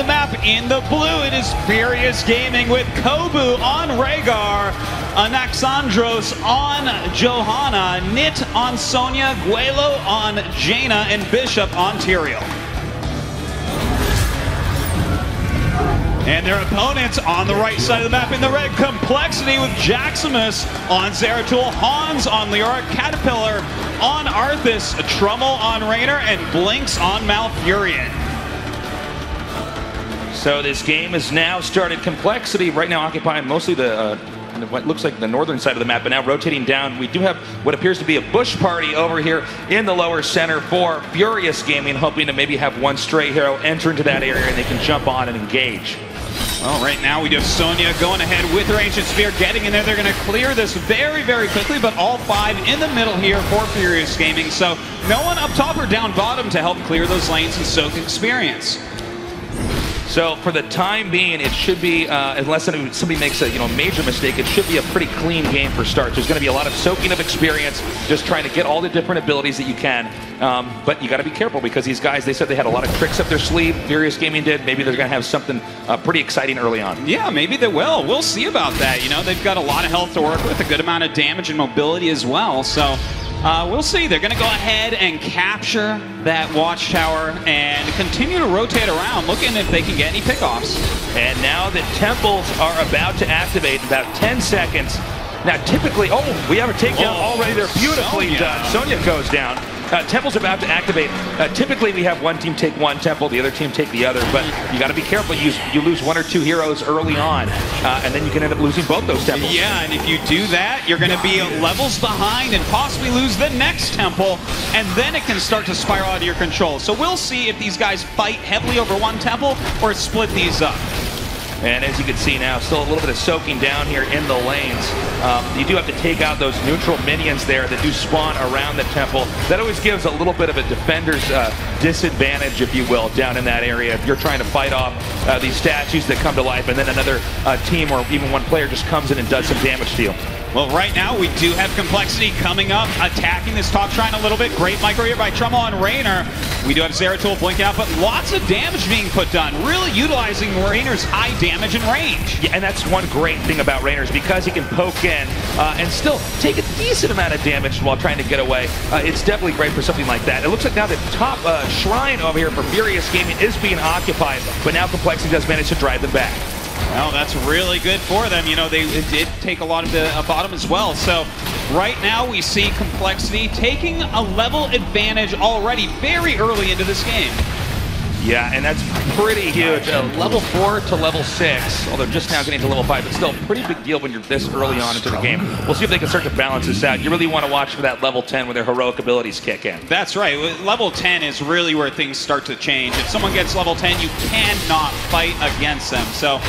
the map in the blue, it is Furious Gaming with Kobu on Rehgar, Anaxandros on Johanna, Nit on Sonya, Guelo on Jaina, and Bishop on Tyrael. And their opponents on the right side of the map in the red, Complexity with Jaximus on Zeratul, Hans on Leoric, Caterpillar on Arthas, Trummel on Raynor, and Blinks on Malfurion. So this game has now started. Complexity right now occupying mostly the uh, what looks like the northern side of the map, but now rotating down. We do have what appears to be a bush party over here in the lower center for Furious Gaming, hoping to maybe have one stray hero enter into that area and they can jump on and engage. Well, right now we have Sonya going ahead with her Ancient Spear, getting in there. They're going to clear this very, very quickly, but all five in the middle here for Furious Gaming. So no one up top or down bottom to help clear those lanes and soak experience. So for the time being, it should be, uh, unless somebody makes a you know major mistake, it should be a pretty clean game for starts. There's going to be a lot of soaking of experience, just trying to get all the different abilities that you can. Um, but you got to be careful because these guys, they said they had a lot of tricks up their sleeve. Furious Gaming did. Maybe they're going to have something uh, pretty exciting early on. Yeah, maybe they will. We'll see about that. You know, they've got a lot of health to work with, a good amount of damage and mobility as well. So uh, we'll see. They're going to go ahead and capture that watchtower and continue to rotate around, looking if they can get any pickoffs. And now the temples are about to activate in about 10 seconds. Now, typically, oh, we have a takedown oh, already. They're beautifully Sonya. done. Sonya goes down. Uh, Temple's about to activate. Uh, typically, we have one team take one Temple, the other team take the other, but you got to be careful. You, you lose one or two heroes early on, uh, and then you can end up losing both those Temples. Yeah, and if you do that, you're going to be levels behind and possibly lose the next Temple, and then it can start to spiral out of your control. So we'll see if these guys fight heavily over one Temple or split these up. And as you can see now, still a little bit of soaking down here in the lanes. Um, you do have to take out those neutral minions there that do spawn around the temple. That always gives a little bit of a defender's uh, disadvantage, if you will, down in that area. If you're trying to fight off uh, these statues that come to life and then another uh, team or even one player just comes in and does some damage to you. Well, right now we do have Complexity coming up, attacking this top shrine a little bit. Great micro here by Trummel and Raynor. We do have Zeratul blinking out, but lots of damage being put done. Really utilizing Raynor's high damage and range. Yeah, and that's one great thing about Raynor's because he can poke in uh, and still take a decent amount of damage while trying to get away. Uh, it's definitely great for something like that. It looks like now the top uh, shrine over here for Furious Gaming is being occupied, but now Complexity does manage to drive them back. Well, that's really good for them. You know, they did take a lot of the uh, bottom as well. So right now we see Complexity taking a level advantage already very early into this game. Yeah, and that's pretty huge. Uh, level 4 to level 6, although just now getting to level 5, but still pretty big deal when you're this early on into the game. We'll see if they can start to balance this out. You really want to watch for that level 10 where their heroic abilities kick in. That's right. Level 10 is really where things start to change. If someone gets level 10, you cannot fight against them. So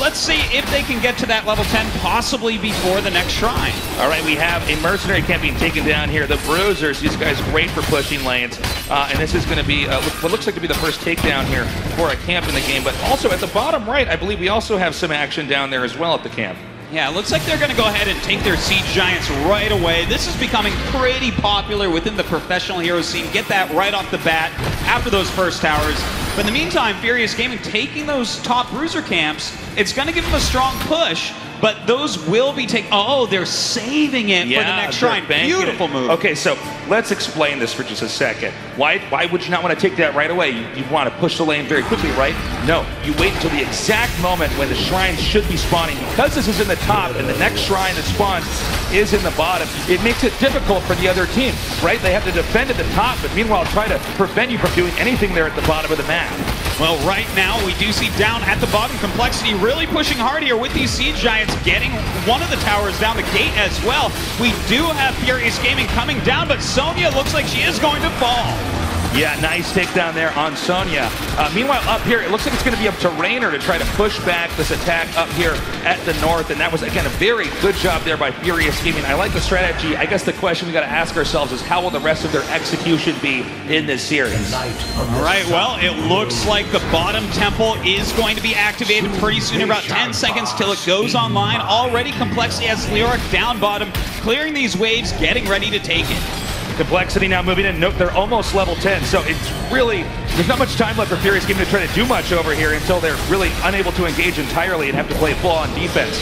let's see if they can get to that level 10 possibly before the next shrine. All right, we have a mercenary camp being taken down here. The Bruisers, these guys great for pushing lanes. Uh, and this is going to be uh, what looks like to be the first takedown here for a camp in the game. But also at the bottom right, I believe we also have some action down there as well at the camp. Yeah, it looks like they're going to go ahead and take their Siege Giants right away. This is becoming pretty popular within the professional hero scene. Get that right off the bat after those first towers. But in the meantime, Furious Gaming taking those top bruiser camps, it's going to give them a strong push but those will be taken. Oh, they're saving it yeah, for the next shrine. Beautiful move. Okay, so let's explain this for just a second. Why, why would you not want to take that right away? You, you want to push the lane very quickly, right? No, you wait until the exact moment when the shrine should be spawning. Because this is in the top and the next shrine that spawns is in the bottom, it makes it difficult for the other team, right? They have to defend at the top, but meanwhile try to prevent you from doing anything there at the bottom of the map. Well, right now we do see down at the bottom complexity really pushing hard here with these siege giants getting one of the towers down the gate as well. We do have Furious Gaming coming down, but Sonya looks like she is going to fall. Yeah, nice takedown there on Sonya. Uh, meanwhile, up here, it looks like it's going to be up to Raynor to try to push back this attack up here at the north. And that was, again, a very good job there by Furious Gaming. I like the strategy. I guess the question we got to ask ourselves is how will the rest of their execution be in this series? All right, well, it looks like the bottom temple is going to be activated pretty soon, about 10 seconds till it goes online. Already Complexity has Leoric down bottom, clearing these waves, getting ready to take it. Complexity now moving in. Note they're almost level 10, so it's really there's not much time left for Furious Gaming to try to do much over here until they're really unable to engage entirely and have to play full on defense.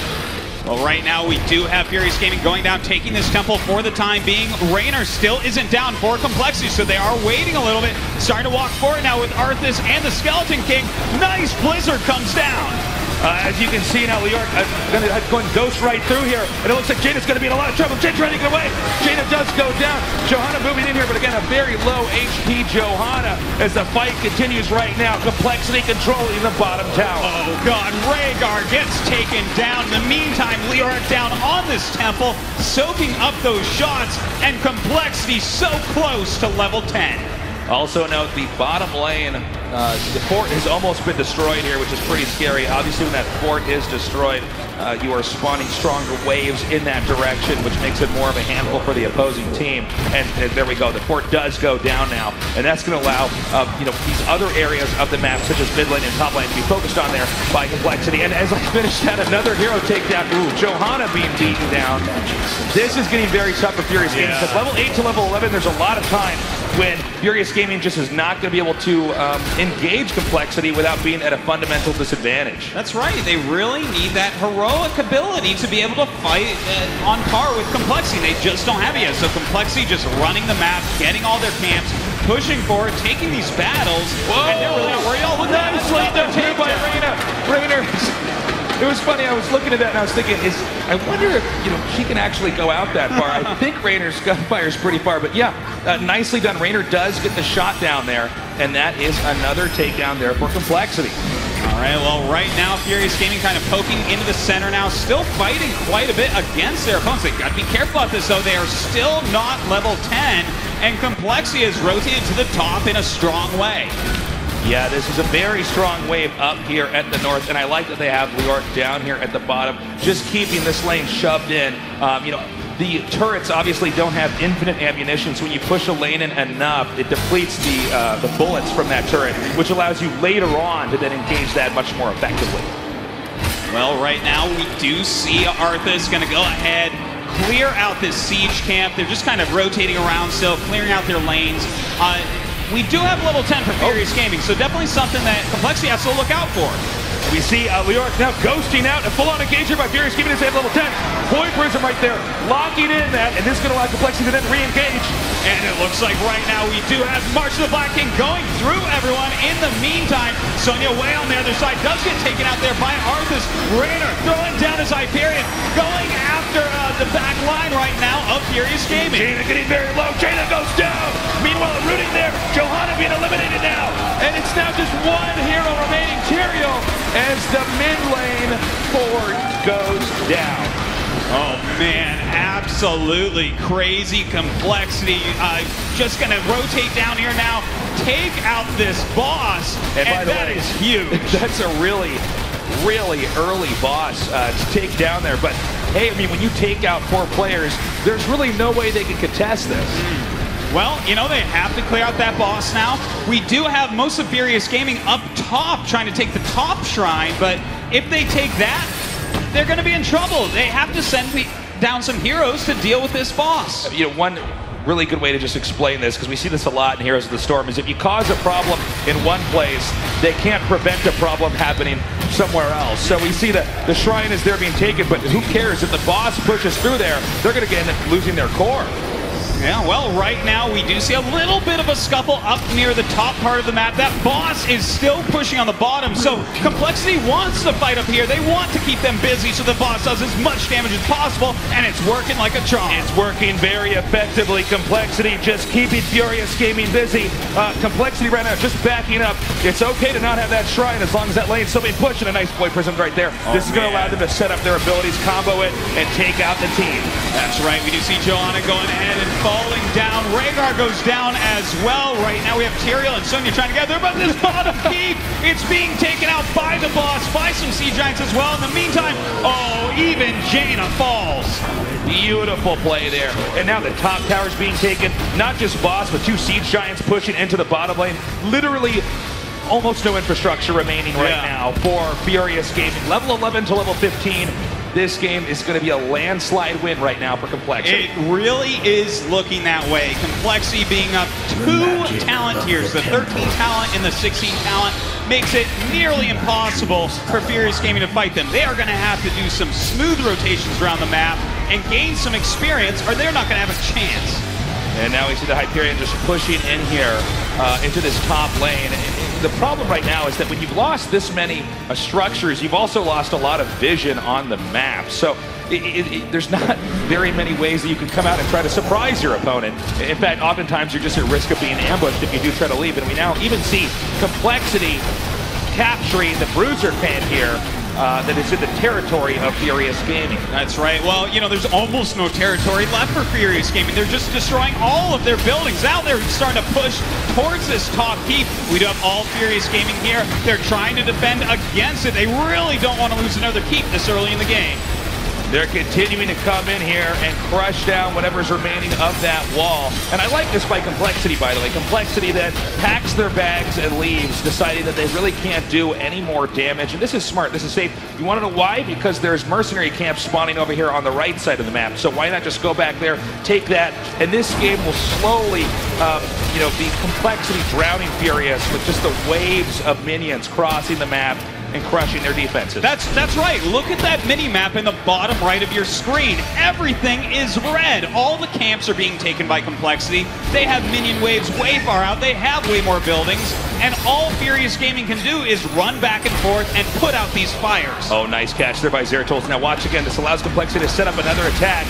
Well, right now we do have Furious Gaming going down, taking this temple for the time being. Raynor still isn't down for Complexity, so they are waiting a little bit. Starting to walk forward now with Arthas and the Skeleton King. Nice Blizzard comes down. Uh, as you can see now, Leoric uh, going, to, going ghost right through here, and it looks like Jaina's going to be in a lot of trouble. Jaina's trying to get away. Jaina does go down. Johanna moving in here, but again, a very low HP Johanna as the fight continues right now. Complexity controlling the bottom tower. Oh, God. Rehgar gets taken down. In the meantime, Leoric down on this temple, soaking up those shots, and Complexity so close to level 10. Also note the bottom lane uh, the fort has almost been destroyed here, which is pretty scary. Obviously, when that fort is destroyed, uh, you are spawning stronger waves in that direction, which makes it more of a handful for the opposing team. And, and there we go. The fort does go down now, and that's going to allow uh, you know these other areas of the map, such as mid lane and top lane, to be focused on there by complexity. And as I finish that, another hero takedown. Ooh, Johanna being beaten down. This is getting very tough for Furious Gaming because level 8 to level 11, there's a lot of time when Furious Gaming just is not going to be able to um, engage complexity without being at a fundamental disadvantage. That's right. They really need that heroic ability to be able to fight uh, on par with complexity. They just don't have it yet. So complexity just running the map, getting all their camps, pushing forward, taking these battles, Whoa. and they're really not worried. Oh, look at Nicely done here by Raynor. Raynor it was funny. I was looking at that and I was thinking, is I wonder if you know she can actually go out that far. I think gunfire is pretty far, but yeah, uh, nicely done. Raynor does get the shot down there, and that is another takedown there for complexity. All right, well, right now, Furious Gaming kind of poking into the center now, still fighting quite a bit against their opponents. They got to be careful about this, though. They are still not level 10, and Complexity has rotated to the top in a strong way. Yeah, this is a very strong wave up here at the north, and I like that they have Leoric down here at the bottom, just keeping this lane shoved in. Um, you know, the turrets obviously don't have infinite ammunition, so when you push a lane in enough, it depletes the uh, the bullets from that turret, which allows you later on to then engage that much more effectively. Well, right now we do see Arthas going to go ahead, clear out this siege camp. They're just kind of rotating around still, clearing out their lanes. Uh, we do have level 10 for oh. Furious oh. Gaming, so definitely something that Complexity has to look out for. We see uh, Leoric now ghosting out, a full-on engagement by Furious to save level 10. Void Prism right there, locking in that, and this is going to allow Complexity to then re-engage. And it looks like right now we do have March of the Black King going through everyone. In the meantime, Sonya way on the other side does get taken out there by Arthas. Raynor throwing down his Hyperion, going after uh, the back line right now of Furious Gaming. Jaina getting very low. Jaina goes down. Meanwhile, rooting there. Johanna being eliminated now. And it's now just one the mid lane forward goes down. Oh man, absolutely crazy complexity. Uh, just gonna rotate down here now, take out this boss, and, and that way, is huge. That's a really, really early boss uh, to take down there. But hey, I mean, when you take out four players, there's really no way they can contest this. Mm. Well, you know, they have to clear out that boss now. We do have most of Furious Gaming up top trying to take the top shrine, but if they take that, they're going to be in trouble. They have to send down some heroes to deal with this boss. Uh, you know, one really good way to just explain this, because we see this a lot in Heroes of the Storm, is if you cause a problem in one place, they can't prevent a problem happening somewhere else. So we see that the shrine is there being taken, but who cares? If the boss pushes through there, they're going to end up losing their core. Yeah, well, right now we do see a little bit of a scuffle up near the top part of the map. That boss is still pushing on the bottom, so Complexity wants to fight up here. They want to keep them busy so the boss does as much damage as possible, and it's working like a charm. It's working very effectively. Complexity just keeping Furious Gaming busy. Uh, Complexity right now just backing up. It's okay to not have that shrine as long as that lane's still being pushed, and a nice Void Prism right there. Oh, this is going to allow them to set up their abilities, combo it, and take out the team. That's right. We do see Johanna going ahead and falling down. Rehgar goes down as well. Right now we have Tyrael and Sonya trying to get there, but this bottom keep, it's being taken out by the boss, by some Siege Giants as well. In the meantime, oh, even Jaina falls. Beautiful play there. And now the top tower is being taken. Not just boss, but two Siege Giants pushing into the bottom lane. Literally almost no infrastructure remaining right yeah. now for Furious Gaming. Level 11 to level 15 this game is going to be a landslide win right now for Complexity. It really is looking that way. Complexity being up two talent tiers, the 13 talent and the 16 talent, makes it nearly impossible for Furious Gaming to fight them. They are going to have to do some smooth rotations around the map and gain some experience, or they're not going to have a chance. And now we see the Hyperion just pushing in here uh, into this top lane. The problem right now is that when you've lost this many uh, structures, you've also lost a lot of vision on the map. So it, it, it, there's not very many ways that you can come out and try to surprise your opponent. In fact, oftentimes you're just at risk of being ambushed if you do try to leave. And we now even see complexity capturing the bruiser fan here uh, that is in the territory of Furious Gaming. That's right. Well, you know, there's almost no territory left for Furious Gaming. They're just destroying all of their buildings. Now they're starting to push towards this top keep. We do have all Furious Gaming here. They're trying to defend against it. They really don't want to lose another keep this early in the game. They're continuing to come in here and crush down whatever's remaining of that wall. And I like this by Complexity, by the way. Complexity that packs their bags and leaves, deciding that they really can't do any more damage. And this is smart. This is safe. You want to know why? Because there's mercenary camps spawning over here on the right side of the map. So why not just go back there, take that, and this game will slowly, um, you know, be Complexity drowning Furious with just the waves of minions crossing the map and crushing their defenses. That's that's right. Look at that mini map in the bottom right of your screen. Everything is red. All the camps are being taken by complexity. They have minion waves way far out. They have way more buildings. And all Furious Gaming can do is run back and forth and put out these fires. Oh, nice catch there by Zeratul. Now watch again. This allows Complexity to set up another attack.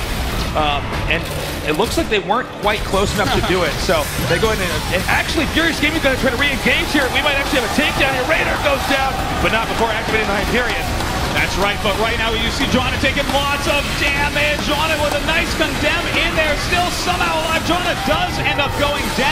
Um, and it looks like they weren't quite close enough to do it. So they go in and, and actually Furious Gaming going to try to re-engage here. We might actually have a takedown here. Raider goes down, but not before activating the Hyperion. That's right, but right now you see Johanna taking lots of damage. Johanna with a nice condemn in there, still somehow alive. Johanna does end up going down.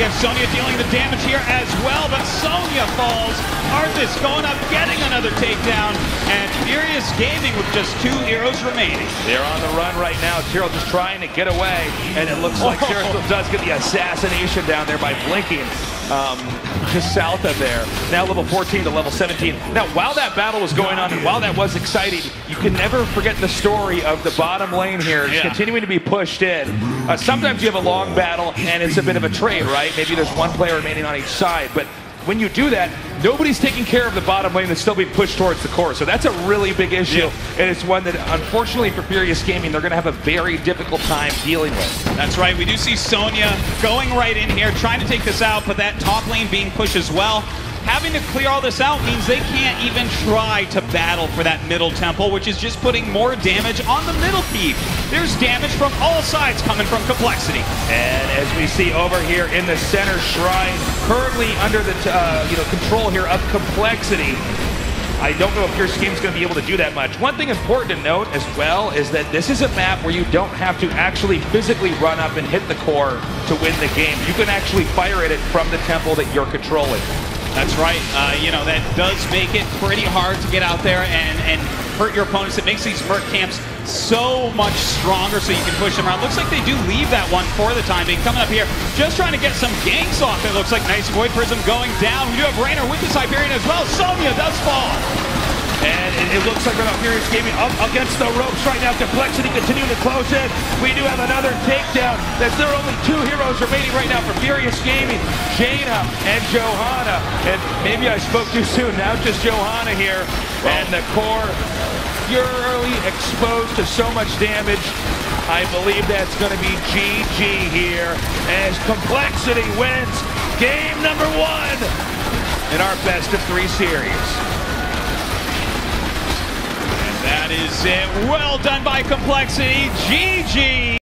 We have Sonya dealing the damage here as well, but Sonya falls. Arthas going up, getting another takedown, and Furious Gaming with just two heroes remaining. They're on the run right now. Tyrael just trying to get away, and it looks like Tyrael does get the assassination down there by blinking um, just south of there. Now level 14 to level 17. Now, while that battle was going on and while that was exciting, you can never forget the story of the bottom lane here yeah. continuing to be pushed in. Uh, sometimes you have a long battle and it's a bit of a trade, right? Maybe there's one player remaining on each side, but when you do that, nobody's taking care of the bottom lane that's still being pushed towards the core. So that's a really big issue. Yeah. And it's one that, unfortunately for Furious Gaming, they're going to have a very difficult time dealing with. That's right. We do see Sonya going right in here, trying to take this out, but that top lane being pushed as well having to clear all this out means they can't even try to battle for that middle temple, which is just putting more damage on the middle keep. There's damage from all sides coming from Complexity. And as we see over here in the center shrine, currently under the uh, you know control here of Complexity, I don't know if your scheme's going to be able to do that much. One thing important to note as well is that this is a map where you don't have to actually physically run up and hit the core to win the game. You can actually fire at it from the temple that you're controlling. That's right. Uh, you know, that does make it pretty hard to get out there and, and hurt your opponents. It makes these Merc camps so much stronger so you can push them around. Looks like they do leave that one for the time being. Coming up here, just trying to get some ganks off. It looks like nice Void Prism going down. We do have Raynor with this Hyperion as well. Sonya does fall. And it, it, looks like not Furious Gaming up against the ropes right now. Complexity continuing to close in. We do have another takedown. There's there only two heroes remaining right now for Furious Gaming. Jaina and Johanna. And maybe I spoke too soon. Now just Johanna here. And the core purely exposed to so much damage. I believe that's going to be GG here as Complexity wins game number one in our best of three series. That is it. Well done by Complexity. GG.